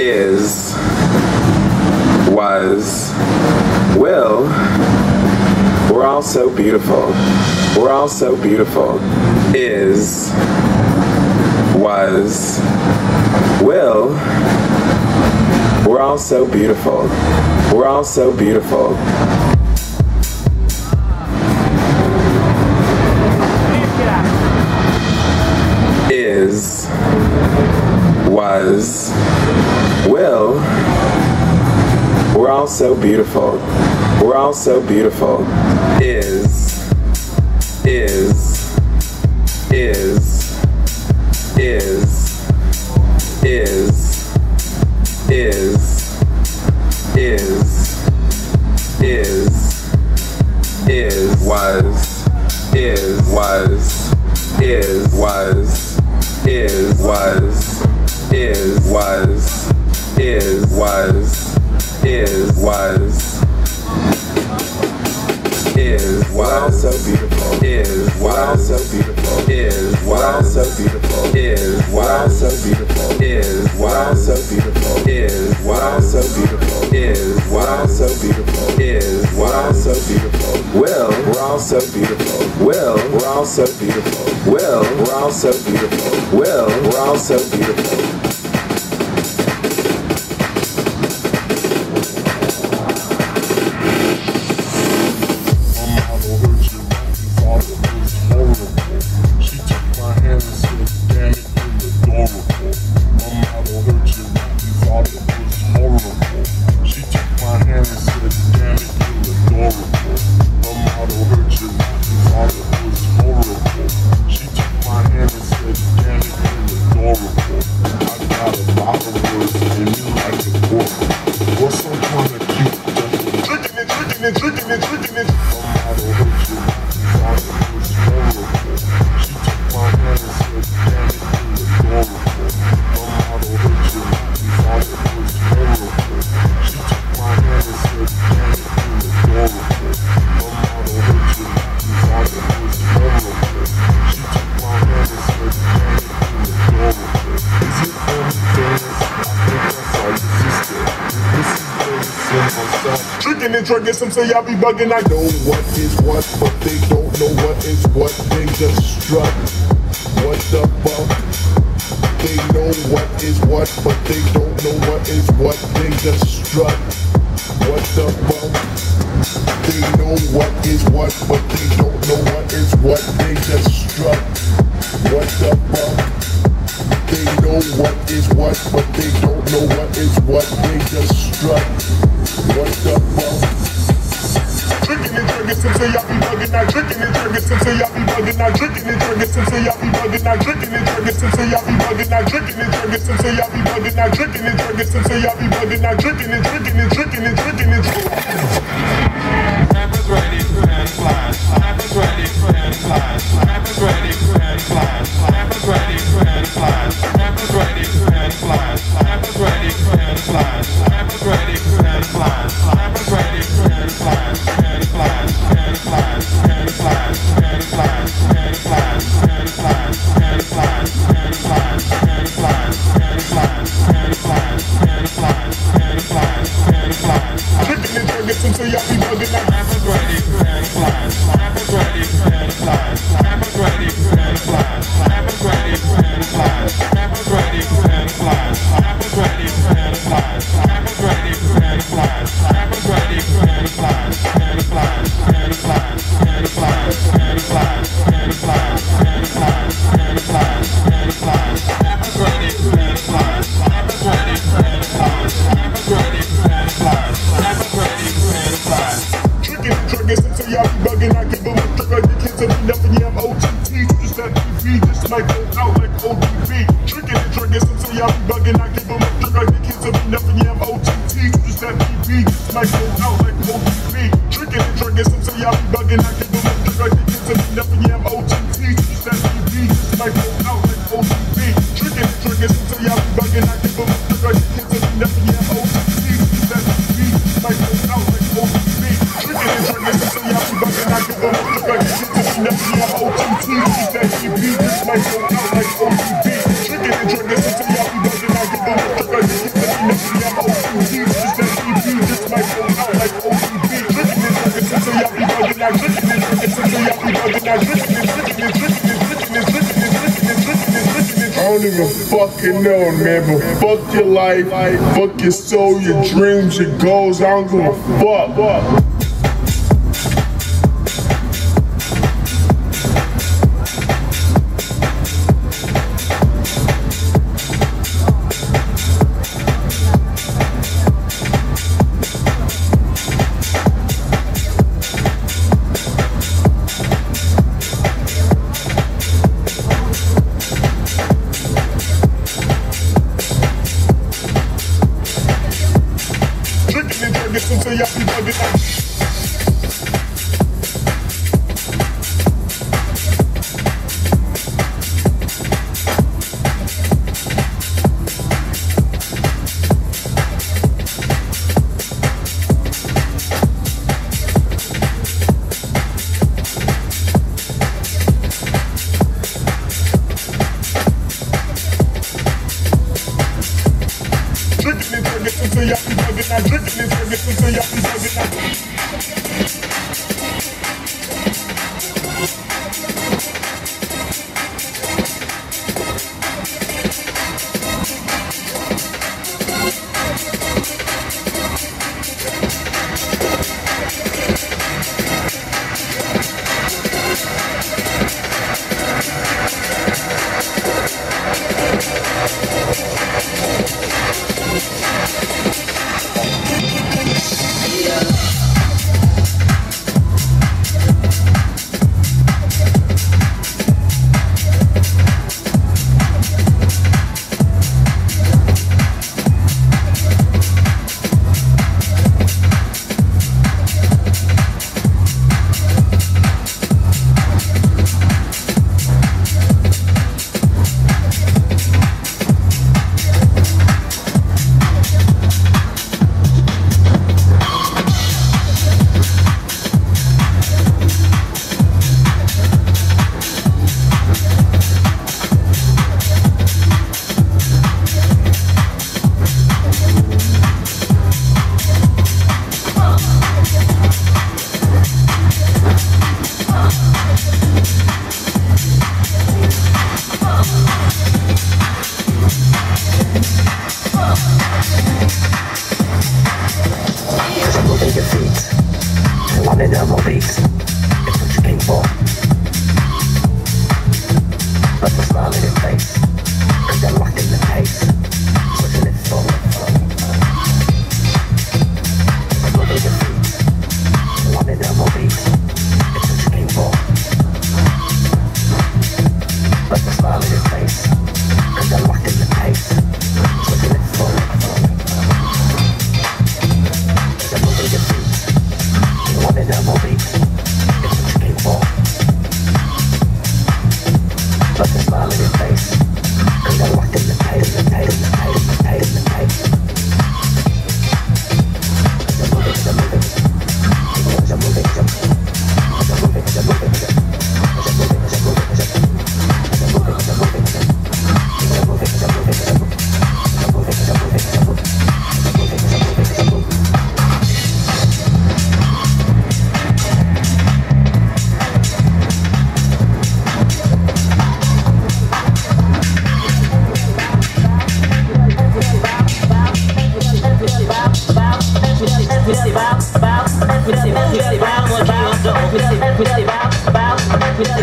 is, was, will. We're all so beautiful. We're all so beautiful. Is, was, will. We're all so beautiful. We're all so beautiful. So beautiful. We're all so beautiful. Is, is, is, is, is, is, is, is, is, was, is, was, is, was, is, was, is, was, is, was, is, was, is, wow, so beautiful, is, wow, so beautiful, is, wow, so beautiful, is, wow, so beautiful, is, wow, so beautiful, is, wow, so beautiful, is, wow, so beautiful, is, wow, so beautiful, will, we're all so beautiful, will, we're all so beautiful, will, we're all so beautiful, will, we're all so beautiful. Tricking, some say y'all be bugging. I know what is what, but they don't know what is what. They just strut. What the fuck? They know what is what, but they don't know what is what. They just strut. What the fuck? They know what is what, but they don't know what is what. They just strut. What the fuck? They know what is what, but they don't know what is what. They just strut. What? drinking till y'all be bugging, not drinking and drinking till y'all be bugging, not drinking and drinking till y'all be bugging, not drinking and drinking till y'all be bugging, not drinking and drinking till y'all be bugging, not drinking and drinking till y'all be bugging, not drinking and drinking and drinking and drinking and drinking. like I'm out like OCB. Tricking, tricking, so y'all be bugging. I give them a trigger. Hit to me, nothing, yeah, OCB. That's me, like I'm out like OCB. Tricking and tricking, so y'all be bugging. I give them a trigger. Hit to me, nothing, yeah, OCB. That's me, like I'm out like OCB. Tricking and tricking, so y'all be bugging. I give them a trigger. Hit to me, nothing, yeah, OCB. That's me, just like I'm out like OCB. Tricking and tricking, so y'all be bugging. I give them a trigger. Hit to me, nothing, yeah, OCB. That's me, just like I'm out like OCB don't even fucking know, man. But fuck your life, fuck your soul, your dreams, your goals. I don't give a fuck. Listen to y'all deserving Rubber solid in face, cause they're liking in the pace.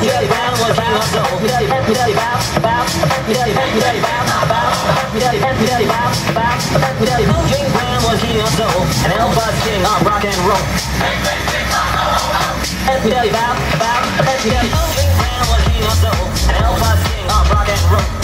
the kids of nothing. And Elvis king of rock and roll. Let me tell you about, about, let me tell you. King Cram was king of soul, and Elvis king of rock and roll.